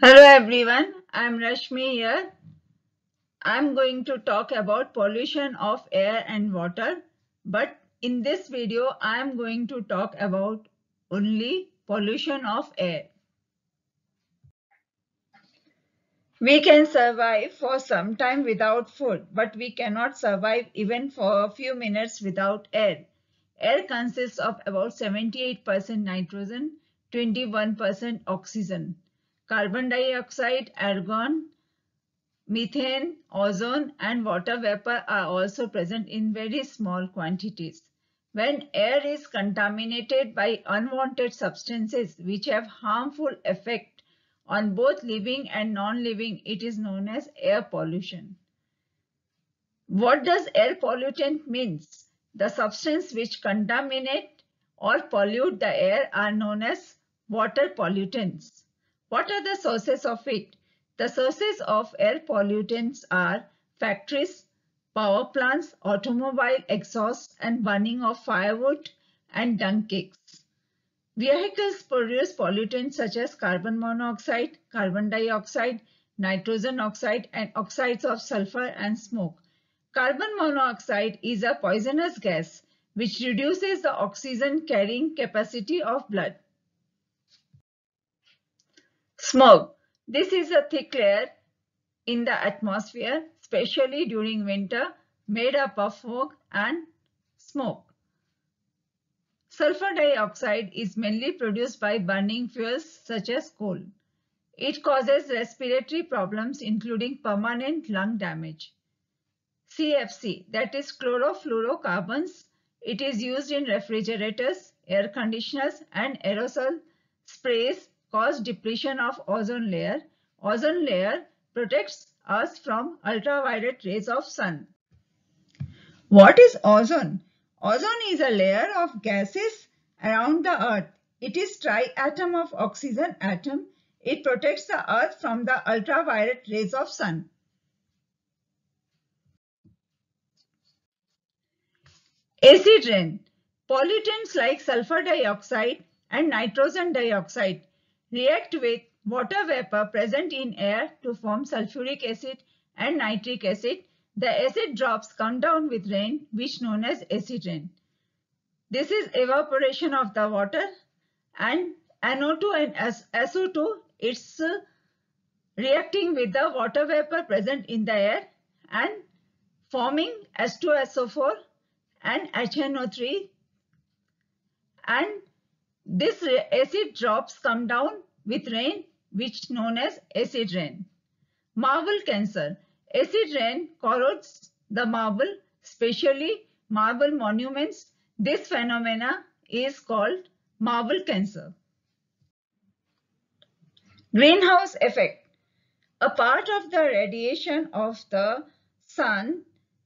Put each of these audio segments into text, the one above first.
Hello everyone, I'm Rashmi here. I'm going to talk about pollution of air and water, but in this video I'm going to talk about only pollution of air. We can survive for some time without food, but we cannot survive even for a few minutes without air. Air consists of about 78% nitrogen, 21% oxygen. Carbon dioxide, argon, methane, ozone and water vapor are also present in very small quantities. When air is contaminated by unwanted substances which have harmful effect on both living and non-living, it is known as air pollution. What does air pollutant means? The substance which contaminate or pollute the air are known as water pollutants. What are the sources of it? The sources of air pollutants are factories, power plants, automobile exhaust and burning of firewood and dung cakes. Vehicles produce pollutants such as carbon monoxide, carbon dioxide, nitrogen oxide, and oxides of sulfur and smoke. Carbon monoxide is a poisonous gas which reduces the oxygen carrying capacity of blood. Smoke. This is a thick layer in the atmosphere, especially during winter, made up of fog and smoke. Sulfur dioxide is mainly produced by burning fuels such as coal. It causes respiratory problems including permanent lung damage. CFC that is chlorofluorocarbons. It is used in refrigerators, air conditioners and aerosol sprays cause depletion of ozone layer. Ozone layer protects us from ultraviolet rays of sun. What is ozone? Ozone is a layer of gases around the earth. It is triatom of oxygen atom. It protects the earth from the ultraviolet rays of sun. Acid rain. Pollutants like sulfur dioxide and nitrogen dioxide react with water vapor present in air to form sulfuric acid and nitric acid the acid drops come down with rain, which known as acid rain. This is evaporation of the water and NO2 and SO2, it's uh, reacting with the water vapor present in the air and forming H2SO4 and HNO3 and this acid drops come down with rain which known as acid rain. Marble cancer. Acid rain corrodes the marble, especially marble monuments. This phenomena is called marble cancer. Greenhouse effect. A part of the radiation of the sun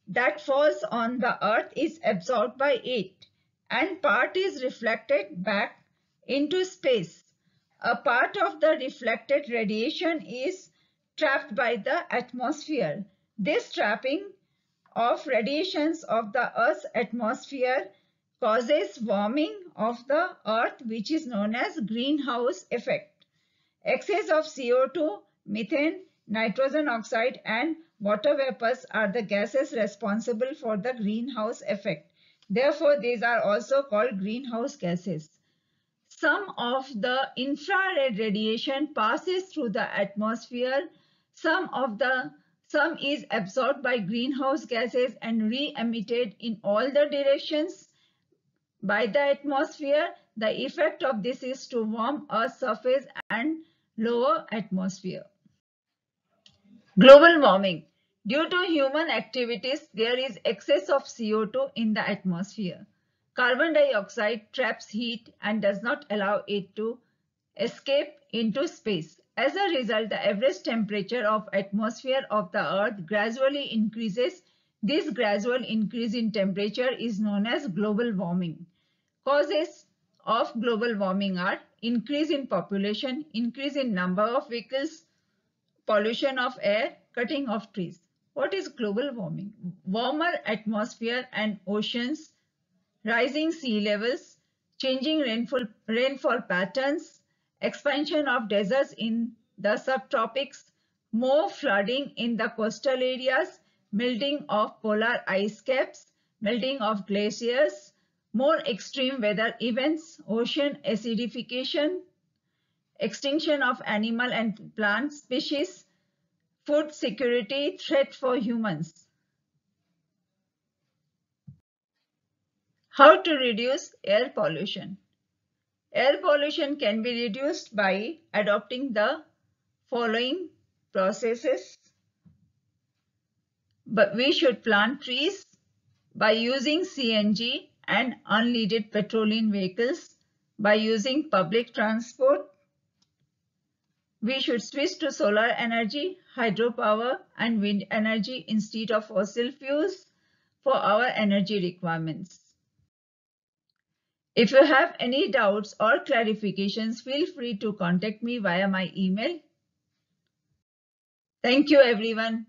that falls on the earth is absorbed by it and part is reflected back into space. A part of the reflected radiation is trapped by the atmosphere. This trapping of radiations of the Earth's atmosphere causes warming of the Earth which is known as greenhouse effect. Excess of CO2, methane, nitrogen oxide and water vapors are the gases responsible for the greenhouse effect. Therefore, these are also called greenhouse gases. Some of the infrared radiation passes through the atmosphere some of the some is absorbed by greenhouse gases and re-emitted in all the directions by the atmosphere. The effect of this is to warm Earth's surface and lower atmosphere. Global warming. Due to human activities, there is excess of CO2 in the atmosphere. Carbon dioxide traps heat and does not allow it to escape into space. As a result, the average temperature of atmosphere of the earth gradually increases. This gradual increase in temperature is known as global warming. Causes of global warming are increase in population, increase in number of vehicles, pollution of air, cutting of trees. What is global warming? Warmer atmosphere and oceans, rising sea levels, changing rainfall, rainfall patterns, expansion of deserts in the subtropics, more flooding in the coastal areas, melting of polar ice caps, melting of glaciers, more extreme weather events, ocean acidification, extinction of animal and plant species, food security, threat for humans. How to reduce air pollution? Air pollution can be reduced by adopting the following processes. But we should plant trees by using CNG and unleaded petroleum vehicles, by using public transport. We should switch to solar energy, hydropower and wind energy instead of fossil fuels for our energy requirements. If you have any doubts or clarifications, feel free to contact me via my email. Thank you everyone.